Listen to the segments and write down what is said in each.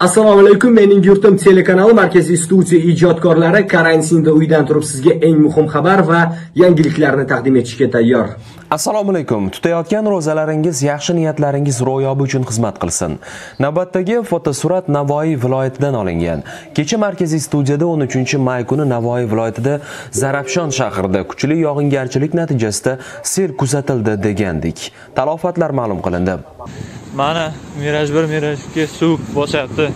Assalomu alaykum. Mening yurtim telekanali Markaziy studiya ijodkorlari karantinda uydan turib sizga eng muhim xabar va yangiliklarni taqdim etishga tayyor. Assalomu alaykum. Tutayotgan ro'zalaringiz yaxshi niyatlaringiz ro'yobi uchun xizmat qilsin. Navbatdagi fotosurat Navoiy viloyatidan olingan. Kecha Markaziy studiyada 13-may kuni Navoiy viloyatida Zarafshon shahrida kuchli yog'ingarchilik natijasida sel kuzatildi degandik. Talofatlar ma'lum qilindi. Mana Miraj bir Miraj ikki suv bosyapti.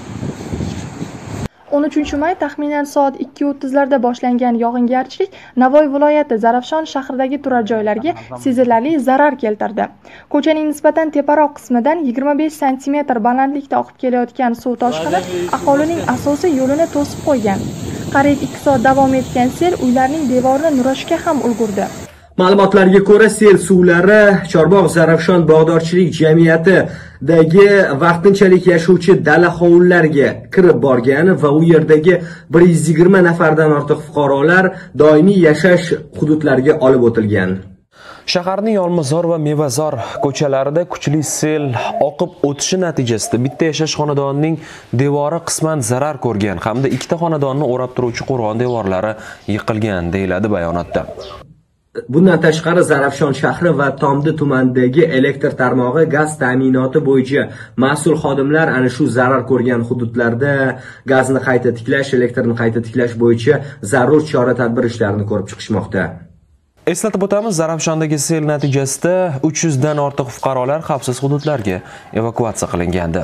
13 may taxminan soat 2:30 larda boshlangan yog'ingarchilik Navoiy viloyati Zarafshon shahridagi turar joylarga sezilarli zarar keltirdi. Ko'chaning nisbatan teparoq qismidan 25 sm balandlikda oqib kelayotgan suv toshqini aholining asosiy yo'lini to'sib qo'ygan. Qariyb 2 soat davom etgan sel uylarning devorini nurashga ham ulgurdi. Ma'lumotlarga ko'ra, sel suvlari Chorbog' Zarafshon bog'dorchilik jamiyatidagi vaqtinchalik yashovchi dala hovullarga kirib borgan va u yerdagi 120 nafardan ortiq fuqarolar doimiy yashash hududlariga olib o'tilgan. Shaharning Olmazor va Mevazor ko'chalarida kuchli sel oqib o'tishi natijasida bitta yashash xonadonining devori qisman zarar ko'rgan hamda ikkita xonadonni o'rab turuvchi qo'rg'on devorlari yiqilgan, deyiladi bayonotda. Bundan tashqari Zarafshon shahri va Tomdi tumanidagi elektr tarmog'i gaz ta'minoti bo'yicha mas'ul xodimlar ana shu zarar ko'rgan hududlarda gazni qayta tiklash, elektrni qayta tiklash bo'yicha zarur chora-tadbir ishlarini ko'rib chiqishmoqda. Eslatib o'tamiz, Zarafshondagi sel natijasida 300 dan ortiq fuqarolar xavfsiz hududlarga evakuatsiya qilingandi.